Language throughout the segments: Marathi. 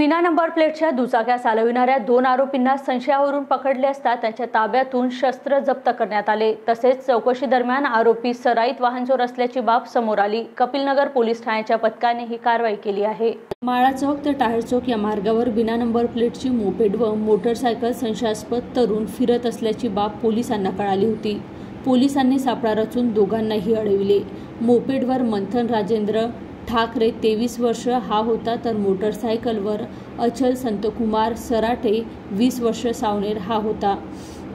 विना नंबर प्लेटच्या दुचाक्या चालविणाऱ्या दोन आरोपींना संशयावरून पकडले असता त्यांच्या ताब्यातून शस्त्र जप्त करण्यात आले. तसेच चौकशी दरम्यान आरोपी सराईत वाहन चोर असल्याची बाब समोर आली. कपिलनगर पोलीस ठाण्याच्या पथकाने ही कारवाई केली आहे. माळा चौक ते टायर चौक या मार्गावर विना नंबर प्लेटची मोपेड व मोटरसायकल संशयास्पद तरुण फिरत असल्याची बाब पोलिसांना कळाली होती. पोलिसांनी सापळा रचून दोघांनाही अडविले. मोपेडवर मंथन राजेंद्र ठाकरे तेवीस वर्ष हा होता तर मोटरसायकलवर अचल संतकुमार सराटे वीस वर्ष सावनेर हा होता.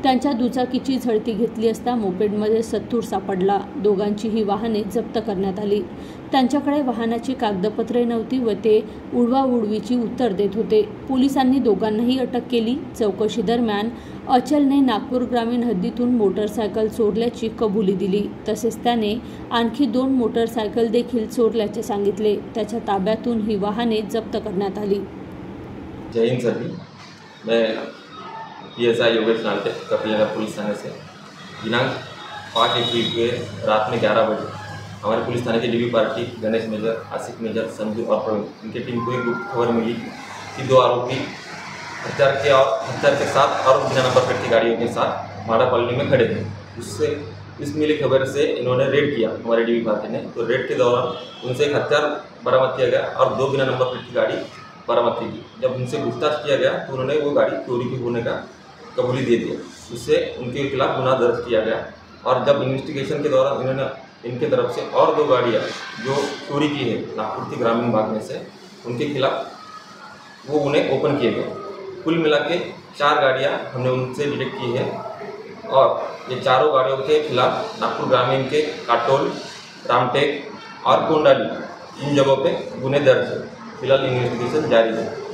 त्यांच्या दुचाकीची झडती घेतली असता मोपेडमध्ये सत्तूर सापडला. दोघांची ही वाहने जप्त करण्यात आली. त्यांच्याकडे वाहनाची कागदपत्रे नव्हती व ते उडवाउडवीची उत्तर देत होते. पोलिसांनी दोघांनाही अटक केली. चौकशी दरम्यान अचलने नागपूर ग्रामीण हद्दीतून मोटरसायकल चोरल्याची कबुली दिली. तसेच त्याने आणखी दोन मोटरसायकल देखील चोरल्याचे सांगितले. त्याच्या ताब्यातून ही वाहने जप्त करण्यात आली. जय हिंद सर जी मैं P S I Yogesh Nalte Kapil Nagar police थाने से। दिनांक पाँच एक को रात में ग्यारह बजे। हमारे पुलिस थाने की DB party, Ganesh major, Asif major, Sanju और प्रवीण, इनके टीम को एक खबर मिली कि दो आरोपी हथियार के और हथियार के साथ और बिना नंबर प्लेट की गाड़ियों के साथ माड़ा कॉलोनी में खड़े थे। उससे, इस मिली खबर से इन्होंने रेड किया, हमारे डीबी पार्टी ने। तो रेड के दौरान उनसे एक हथियार बरामद किया गया और दो बिना नंबर प्लेट की गाड़ी बरामद की जब उनसे पूछताछ किया गया तो उन्होंने वो गाड़ी चोरी की होने का कबूली दे दिया। उससे उनके खिलाफ गुना दर्ज किया गया और जब इन्वेस्टिगेशन के दौरान इन्होंने इनके तरफ़ से और दो गाड़ियाँ जो चोरी की है नागपुर के ग्रामीण भाग में से, उनके खिलाफ वो उन्हें ओपन किए गए। कुल मिला के चार गाड़ियाँ हमने उनसे डिटेक्ट की है और ये चारों गाड़ियों के खिलाफ नागपुर ग्रामीण के काटोल, रामटेक और कोंडाली, इन जगहों पे गुने दर्ज है। फ़िलहाल इन्वेस्टिगेशन जारी है।